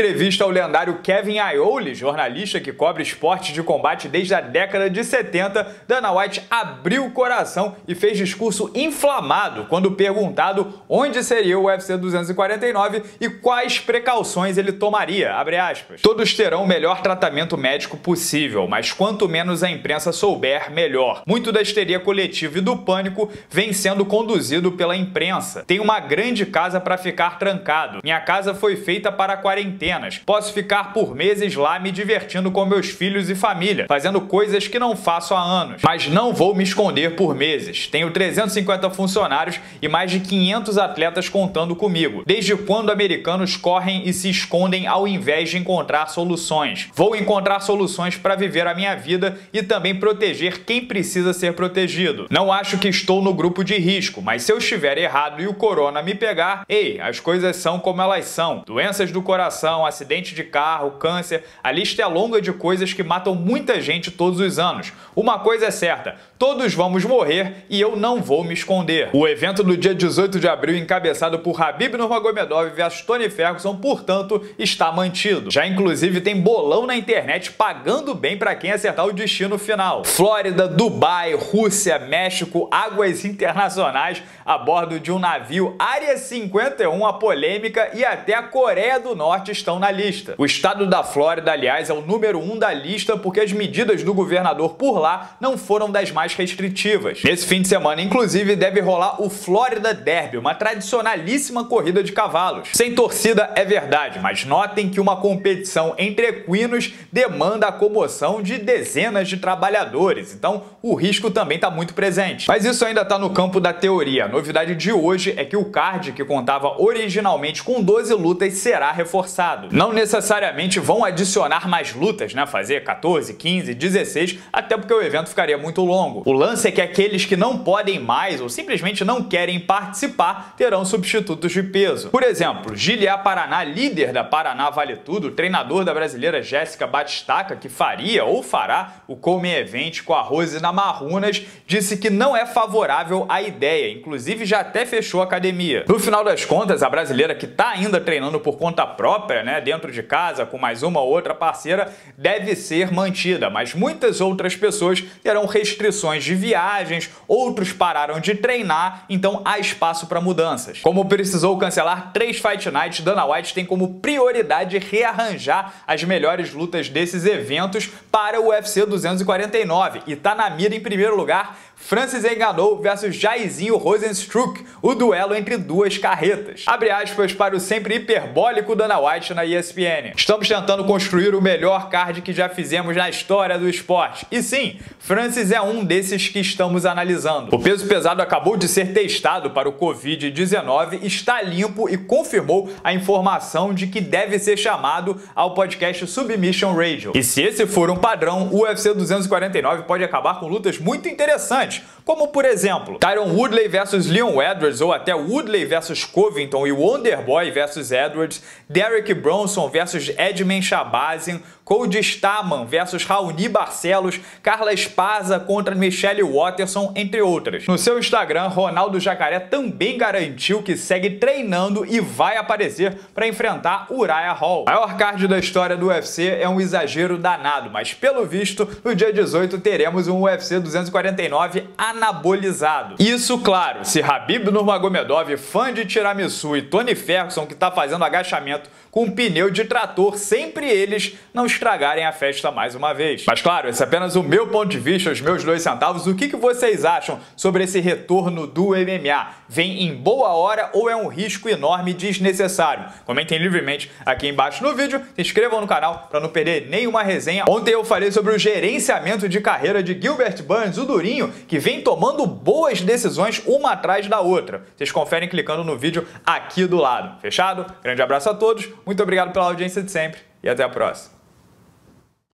entre entrevista ao lendário Kevin Aioli, jornalista que cobre esportes de combate desde a década de 70, Dana White abriu o coração e fez discurso inflamado quando perguntado onde seria o UFC 249 e quais precauções ele tomaria. Todos terão o melhor tratamento médico possível, mas quanto menos a imprensa souber, melhor. Muito da histeria coletiva e do pânico vem sendo conduzido pela imprensa. Tem uma grande casa para ficar trancado. Minha casa foi feita para Posso ficar por meses lá me divertindo com meus filhos e família, fazendo coisas que não faço há anos. Mas não vou me esconder por meses. Tenho 350 funcionários e mais de 500 atletas contando comigo. Desde quando americanos correm e se escondem ao invés de encontrar soluções? Vou encontrar soluções para viver a minha vida e também proteger quem precisa ser protegido. Não acho que estou no grupo de risco, mas se eu estiver errado e o corona me pegar, ei, as coisas são como elas são. Doenças do coração, acidente de carro, câncer, a lista é longa de coisas que matam muita gente todos os anos. Uma coisa é certa, todos vamos morrer e eu não vou me esconder. O evento do dia 18 de abril, encabeçado por Habib Nurmagomedov versus Tony Ferguson, portanto, está mantido. Já inclusive tem bolão na internet pagando bem para quem acertar o destino final. Flórida, Dubai, Rússia, México, águas internacionais a bordo de um navio Área 51, a polêmica e até a Coreia do Norte estão na lista. O estado da Flórida, aliás, é o número um da lista porque as medidas do governador por lá não foram das mais restritivas. Nesse fim de semana, inclusive, deve rolar o Florida Derby, uma tradicionalíssima corrida de cavalos. Sem torcida é verdade, mas notem que uma competição entre equinos demanda a comoção de dezenas de trabalhadores, então o risco também está muito presente. Mas isso ainda está no campo da teoria. A novidade de hoje é que o card, que contava originalmente com 12 lutas, será reforçado. Não necessariamente vão adicionar mais lutas, né? Fazer 14, 15, 16, até porque o evento ficaria muito longo. O lance é que aqueles que não podem mais ou simplesmente não querem participar terão substitutos de peso. Por exemplo, Giliá Paraná, líder da Paraná Vale Tudo, treinador da brasileira Jéssica Batistaca, que faria ou fará o Come Event com a Rose Namarrunas, disse que não é favorável à ideia, inclusive já até fechou a academia. No final das contas, a brasileira que está ainda treinando por conta própria, né, dentro de casa, com mais uma ou outra parceira, deve ser mantida, mas muitas outras pessoas terão restrições de viagens, outros pararam de treinar, então há espaço para mudanças. Como precisou cancelar três Fight Nights, Dana White tem como prioridade rearranjar as melhores lutas desses eventos para o UFC 249 e tá na mira em primeiro lugar Francis Ngannou versus Jairzinho Rosenstruck, o duelo entre duas carretas. Abre aspas para o sempre hiperbólico Dana White na ESPN. Estamos tentando construir o melhor card que já fizemos na história do esporte. E sim, Francis é um desses que estamos analisando. O peso pesado acabou de ser testado para o Covid-19, está limpo e confirmou a informação de que deve ser chamado ao podcast Submission Radio. E se esse for um padrão, o UFC 249 pode acabar com lutas muito interessantes como por exemplo, Tyron Woodley versus Leon Edwards, ou até Woodley versus Covington e Wonderboy versus Edwards, Derek Bronson versus Edmund Shabazian, Cody Staman versus Raoni Barcelos, Carla Esparza contra Michelle Watterson, entre outras. No seu Instagram, Ronaldo Jacaré também garantiu que segue treinando e vai aparecer para enfrentar Uriah Hall. O maior card da história do UFC é um exagero danado, mas pelo visto, no dia 18 teremos um UFC 249 anabolizado. Isso, claro, se Habib Nurmagomedov, fã de tiramisu e Tony Ferguson, que está fazendo agachamento com pneu de trator, sempre eles não estragarem a festa mais uma vez. Mas claro, esse é apenas o meu ponto de vista, os meus dois centavos. O que, que vocês acham sobre esse retorno do MMA? Vem em boa hora ou é um risco enorme desnecessário? Comentem livremente aqui embaixo no vídeo, se inscrevam no canal para não perder nenhuma resenha. Ontem eu falei sobre o gerenciamento de carreira de Gilbert Burns, o Durinho, que vem tomando boas decisões uma atrás da outra. Vocês conferem clicando no vídeo aqui do lado. Fechado? Grande abraço a todos muito obrigado pela audiência de sempre e até a próxima.